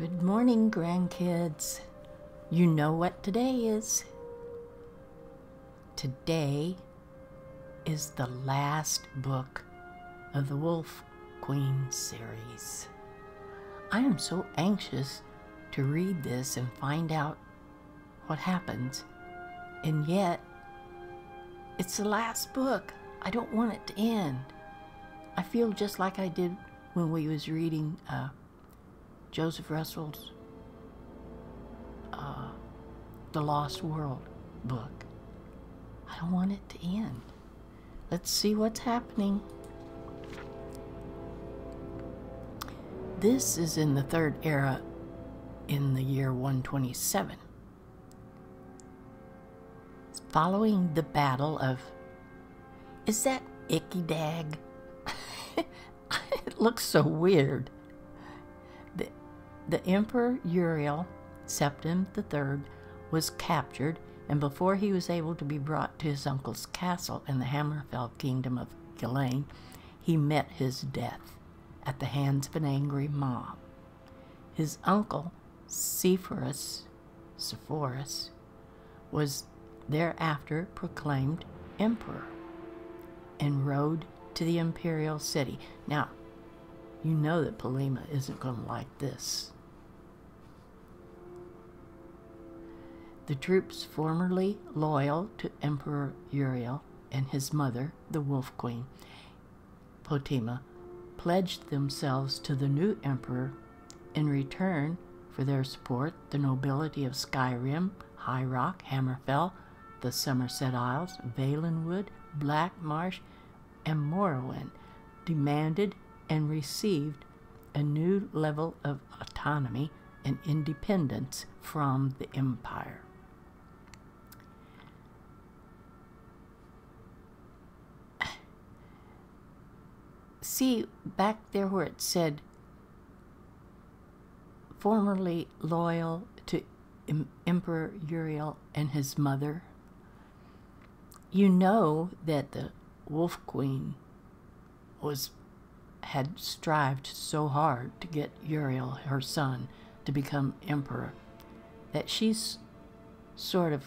Good morning, grandkids. You know what today is. Today is the last book of the Wolf Queen series. I am so anxious to read this and find out what happens, and yet it's the last book. I don't want it to end. I feel just like I did when we was reading uh, Joseph Russell's uh, The Lost World book. I don't want it to end. Let's see what's happening. This is in the third era in the year 127. Following the battle of. Is that Icky Dag? it looks so weird. The, Emperor Uriel, Septim III, was captured, and before he was able to be brought to his uncle's castle in the Hammerfell kingdom of Gilane, he met his death at the hands of an angry mob. His uncle, Cephorus, Cephorus was thereafter proclaimed emperor and rode to the imperial city. Now, you know that Potema isn't going to like this. The troops formerly loyal to Emperor Uriel and his mother, the Wolf Queen, Potema, pledged themselves to the new emperor in return for their support. The nobility of Skyrim, High Rock, Hammerfell, the Somerset Isles, Valenwood, Black Marsh, and Morrowind demanded and received a new level of autonomy and independence from the empire. See, back there where it said formerly loyal to Emperor Uriel and his mother, you know that the Wolf Queen was had strived so hard to get Uriel, her son, to become emperor, that she's sort of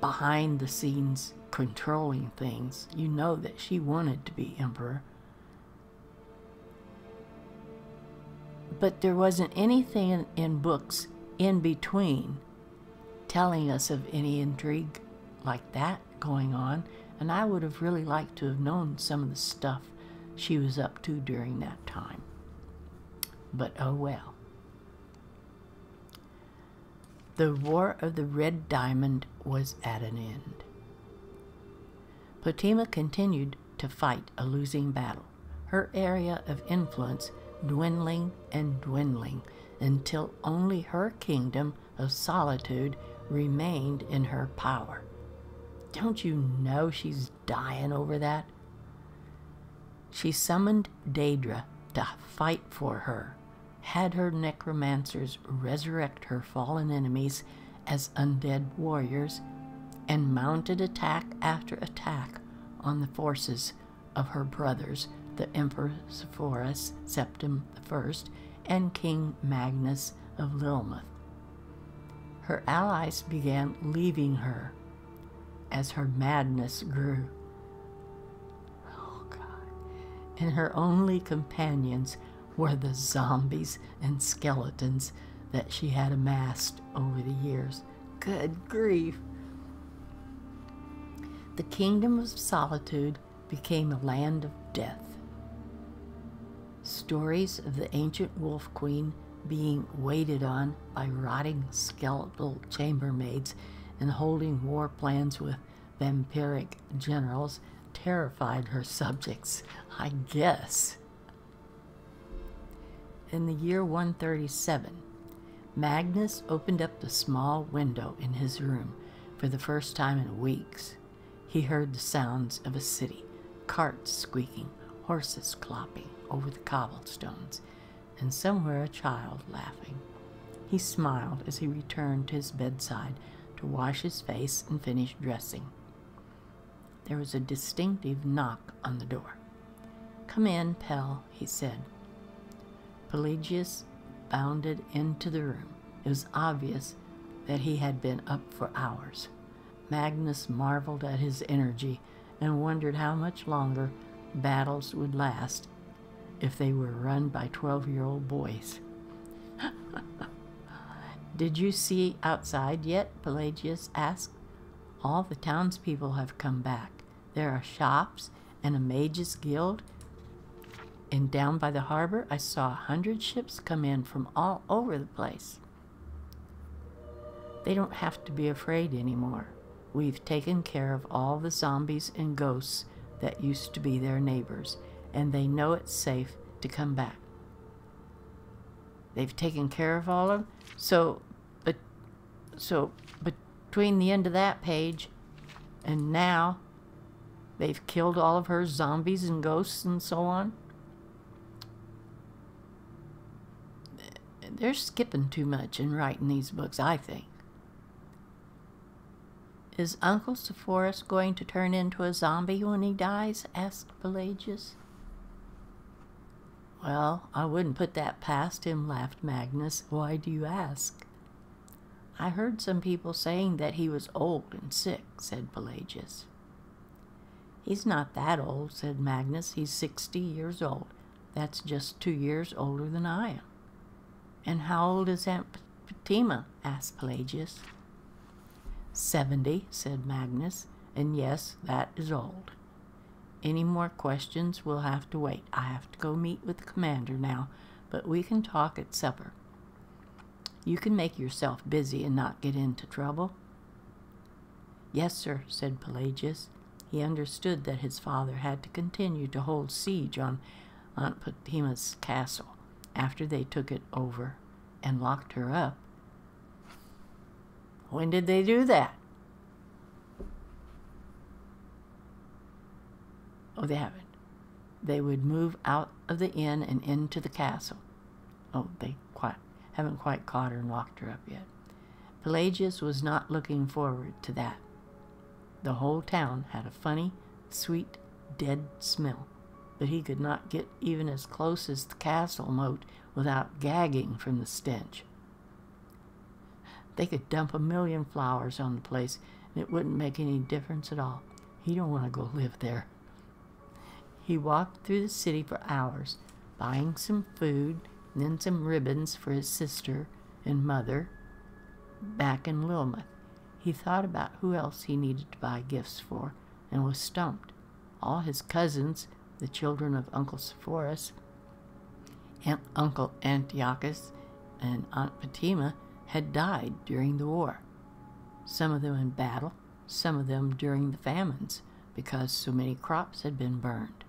behind the scenes controlling things. You know that she wanted to be emperor. But there wasn't anything in, in books in between telling us of any intrigue like that going on, and I would have really liked to have known some of the stuff she was up to during that time. But oh well. The War of the Red Diamond was at an end. Potema continued to fight a losing battle, her area of influence dwindling and dwindling until only her kingdom of solitude remained in her power. Don't you know she's dying over that? She summoned Daedra to fight for her, had her necromancers resurrect her fallen enemies as undead warriors, and mounted attack after attack on the forces of her brothers, the Emperor Cephorus Septim I and King Magnus of Lilmoth. Her allies began leaving her as her madness grew. Oh, God. And her only companions were the zombies and skeletons that she had amassed over the years. Good grief. The kingdom of solitude became a land of death. Stories of the ancient wolf queen being waited on by rotting skeletal chambermaids and holding war plans with vampiric generals terrified her subjects, I guess. In the year 137, Magnus opened up the small window in his room for the first time in weeks. He heard the sounds of a city, carts squeaking, horses clopping over the cobblestones, and somewhere a child laughing. He smiled as he returned to his bedside to wash his face and finish dressing. There was a distinctive knock on the door. Come in, Pell, he said. Pelagius bounded into the room. It was obvious that he had been up for hours. Magnus marveled at his energy and wondered how much longer battles would last if they were run by 12 year old boys. Did you see outside yet? Pelagius asked. All the townspeople have come back. There are shops and a mages' guild. And down by the harbor, I saw a hundred ships come in from all over the place. They don't have to be afraid anymore. We've taken care of all the zombies and ghosts that used to be their neighbors, and they know it's safe to come back. They've taken care of all of them. So, but, so between the end of that page and now, they've killed all of her zombies and ghosts and so on. They're skipping too much in writing these books, I think. Is Uncle Cephorus going to turn into a zombie when he dies? asked Pelagius. Well, I wouldn't put that past him, laughed Magnus. Why do you ask? I heard some people saying that he was old and sick, said Pelagius. He's not that old, said Magnus. He's sixty years old. That's just two years older than I am. And how old is Aunt Potema? asked Pelagius. Seventy, said Magnus. And yes, that is old. Any more questions will have to wait. I have to go meet with the commander now, but we can talk at supper. You can make yourself busy and not get into trouble. Yes, sir, said Pelagius. He understood that his father had to continue to hold siege on Aunt Potema's castle after they took it over and locked her up. When did they do that? Oh, they haven't. They would move out of the inn and into the castle. Oh, they quite haven't quite caught her and locked her up yet. Pelagius was not looking forward to that. The whole town had a funny, sweet, dead smell, but he could not get even as close as the castle moat without gagging from the stench. They could dump a million flowers on the place, and it wouldn't make any difference at all. He don't want to go live there. He walked through the city for hours, buying some food and then some ribbons for his sister and mother back in Lilmoth. He thought about who else he needed to buy gifts for and was stumped. All his cousins, the children of Uncle Cephorus, Aunt, Uncle Antiochus, and Aunt Potema, had died during the war. Some of them in battle, some of them during the famines, because so many crops had been burned.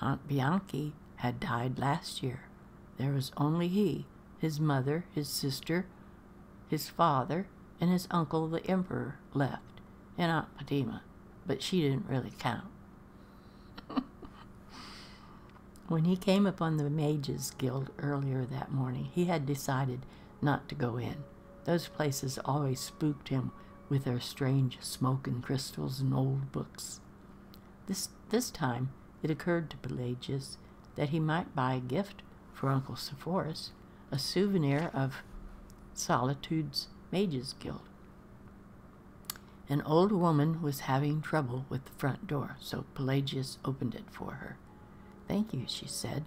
Aunt Bianchi had died last year. There was only he, his mother, his sister, his father, and his uncle the emperor left, and Aunt Potema, but she didn't really count. when he came upon the Mages Guild earlier that morning, he had decided not to go in. Those places always spooked him with their strange smoke and crystals and old books. This, this time, it occurred to Pelagius that he might buy a gift for Uncle Cephorus, a souvenir of Solitude's Mages Guild. An old woman was having trouble with the front door, so Pelagius opened it for her. Thank you, she said.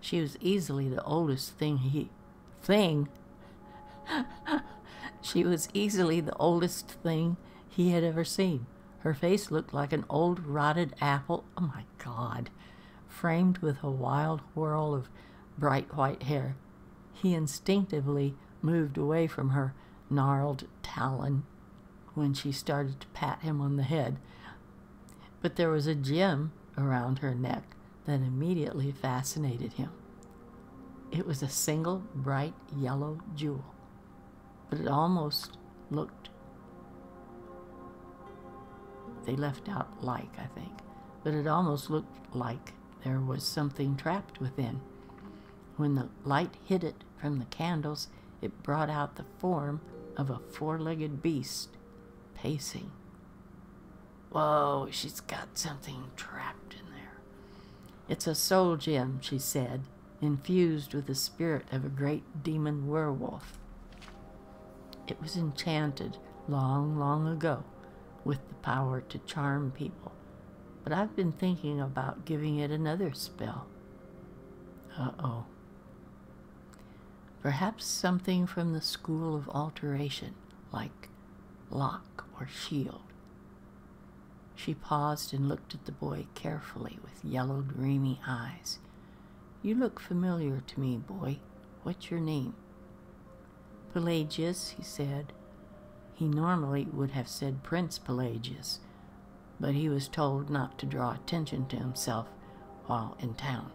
She was easily the oldest thing he... thing? she was easily the oldest thing he had ever seen. Her face looked like an old rotted apple. Oh my God. Framed with a wild whirl of bright white hair. He instinctively moved away from her gnarled talon when she started to pat him on the head. But there was a gem around her neck that immediately fascinated him. It was a single bright yellow jewel, but it almost looked they left out like, I think. But it almost looked like there was something trapped within. When the light hit it from the candles, it brought out the form of a four legged beast pacing. Whoa, she's got something trapped in there. It's a soul gem, she said, infused with the spirit of a great demon werewolf. It was enchanted long, long ago with the power to charm people, but I've been thinking about giving it another spell. Uh oh. Perhaps something from the school of alteration, like lock or shield. She paused and looked at the boy carefully with yellow, dreamy eyes. You look familiar to me, boy. What's your name? Pelagius, he said. He normally would have said Prince Pelagius, but he was told not to draw attention to himself while in town.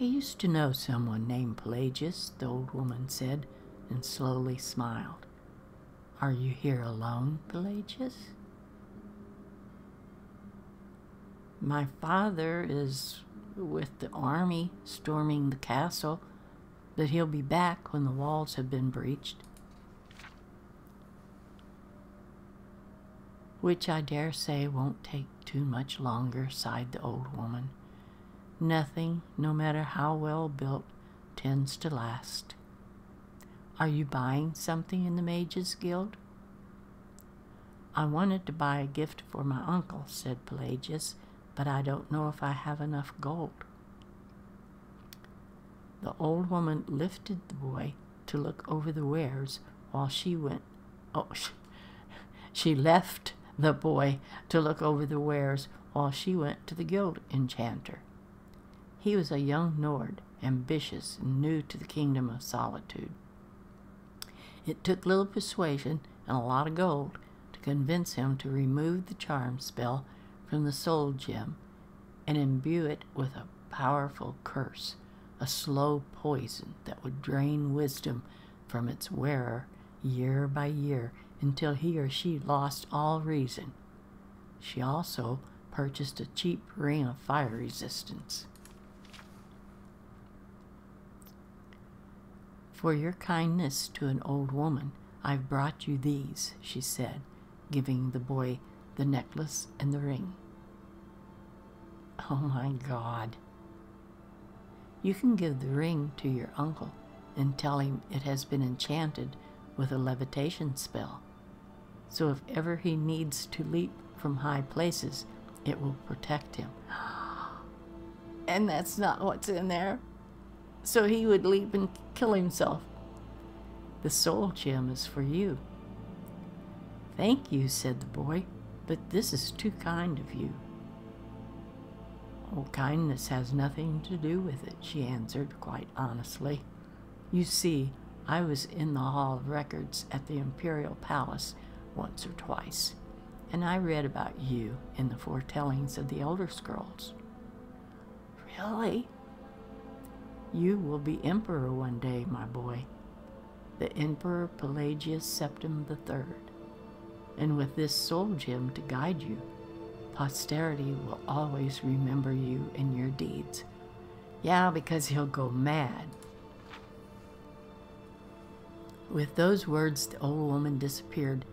I used to know someone named Pelagius, the old woman said, and slowly smiled. Are you here alone, Pelagius? My father is with the army storming the castle, but he'll be back when the walls have been breached. Which I dare say won't take too much longer, sighed the old woman. Nothing, no matter how well built, tends to last. Are you buying something in the Mages Guild? I wanted to buy a gift for my uncle, said Pelagius, but I don't know if I have enough gold. The old woman lifted the boy to look over the wares while she went. Oh, she, she left the boy to look over the wares while she went to the guild enchanter. He was a young Nord, ambitious and new to the kingdom of solitude. It took little persuasion and a lot of gold to convince him to remove the charm spell from the soul gem and imbue it with a powerful curse, a slow poison that would drain wisdom from its wearer year by year until he or she lost all reason. She also purchased a cheap ring of fire resistance. For your kindness to an old woman, I've brought you these, she said, giving the boy the necklace and the ring. Oh my God. You can give the ring to your uncle and tell him it has been enchanted with a levitation spell. So if ever he needs to leap from high places, it will protect him. And that's not what's in there so he would leap and kill himself. The soul gem is for you. Thank you, said the boy, but this is too kind of you. Oh, kindness has nothing to do with it, she answered quite honestly. You see, I was in the Hall of Records at the Imperial Palace once or twice, and I read about you in the foretellings of the Elder Scrolls. Really? You will be emperor one day, my boy, the Emperor Pelagius Septim III. And with this soul gem to guide you, posterity will always remember you and your deeds. Yeah, because he'll go mad. With those words, the old woman disappeared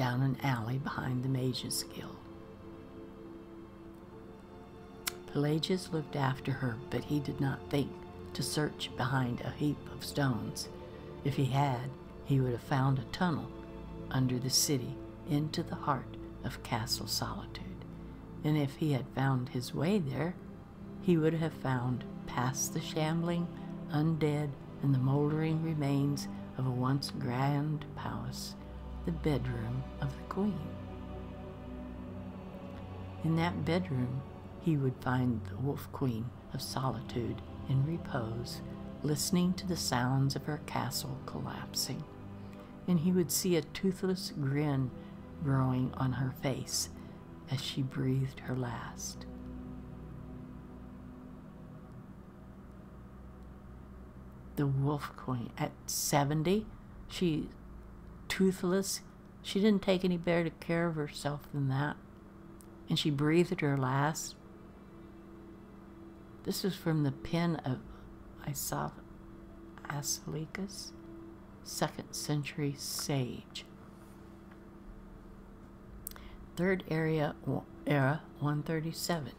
down an alley behind the Mages Guild. Pelagius looked after her, but he did not think to search behind a heap of stones. If he had, he would have found a tunnel under the city into the heart of Castle Solitude. And if he had found his way there, he would have found past the shambling, undead, and the moldering remains of a once grand palace, the bedroom of the queen. In that bedroom, he would find the wolf queen of solitude in repose, listening to the sounds of her castle collapsing. And he would see a toothless grin growing on her face as she breathed her last. The Wolf Queen, at 70, she toothless. She didn't take any better care of herself than that. And she breathed her last this is from the pen of Isaac Asilicus, second century sage. Third area era 137.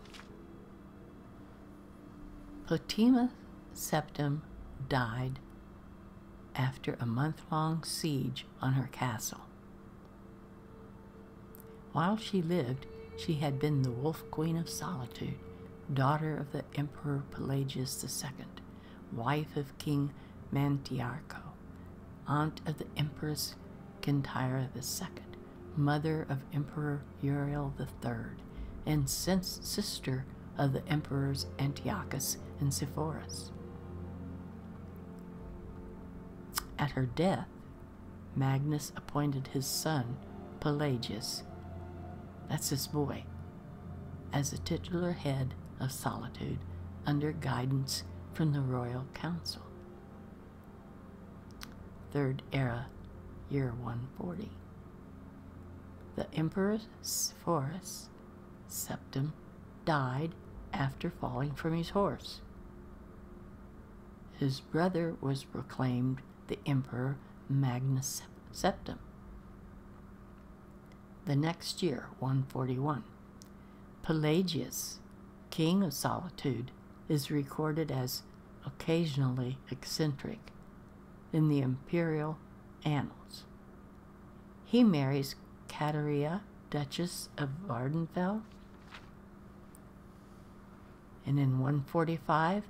Potema Septim died after a month long siege on her castle. While she lived, she had been the Wolf Queen of Solitude, daughter of the Emperor Pelagius II, wife of King Mantiarco, aunt of the Empress Kintyra II, mother of Emperor Uriel III, and sister of the emperors Antiochus and Cephorus. At her death, Magnus appointed his son, Pelagius, that's his boy, as the titular head of Solitude under guidance from the Royal Council. Third Era, year 140. The Emperor Cephorus Septim died after falling from his horse. His brother was proclaimed the Emperor Magnus Septim. The next year, 141, Pelagius, king of solitude, is recorded as occasionally eccentric in the imperial annals. He marries Katariah, Duchess of Vvardenfell, and in 145,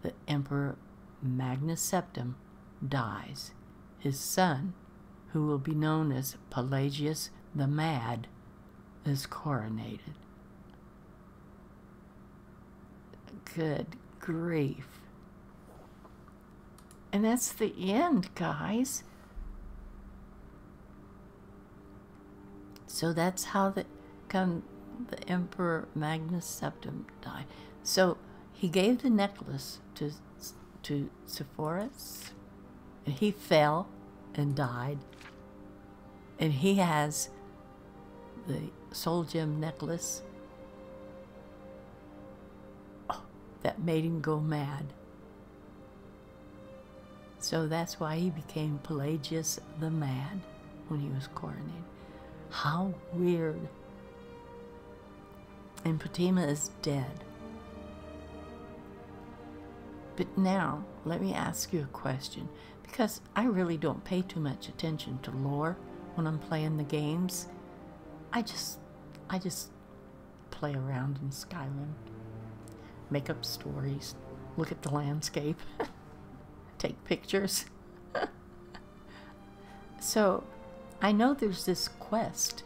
the Emperor Magnus Septim dies. His son, who will be known as Pelagius the Mad, is coronated. Good grief. And that's the end, guys. So that's how the, come, the Emperor Magnus Septim died. So he gave the necklace to to Cephorus, and he fell and died. And he has the soul gem necklace that made him go mad. So that's why he became Pelagius the Mad when he was coronated. How weird. And Potema is dead. But now, let me ask you a question, because I really don't pay too much attention to lore when I'm playing the games. I just, I just play around in Skyrim, make up stories, look at the landscape, take pictures. so, I know there's this quest,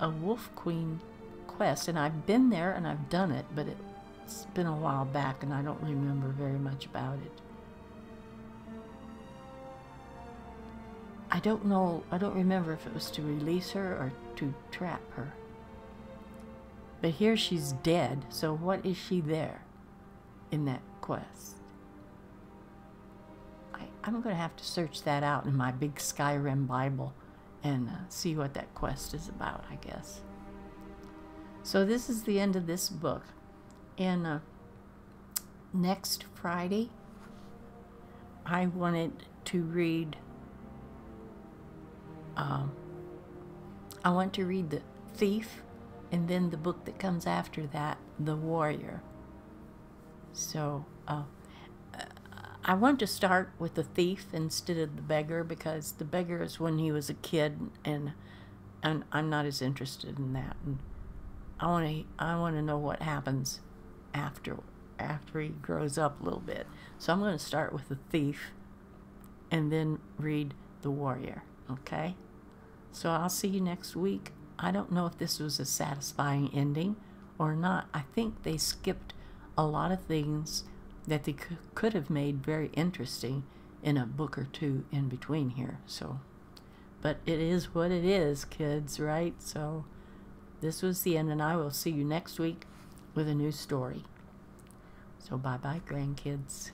a Wolf Queen quest, and I've been there and I've done it, but it it's been a while back and I don't remember very much about it. I don't know, I don't remember if it was to release her or to trap her. But here she's dead, so what is she there in that quest? I, am going to have to search that out in my big Skyrim Bible and uh, see what that quest is about, I guess. So this is the end of this book. And uh, next Friday, I wanted to read. Um, I want to read The Thief and then the book that comes after that, The Warrior. So, uh, I want to start with the thief instead of the beggar because the beggar is when he was a kid, and and I'm not as interested in that. And I want to I want to know what happens after after he grows up a little bit. So I'm going to start with the thief and then read the warrior, okay? So I'll see you next week. I don't know if this was a satisfying ending or not. I think they skipped a lot of things that they could have made very interesting in a book or two in between here. So, but it is what it is, kids, right? So, this was the end, and I will see you next week with a new story. So bye bye, grandkids.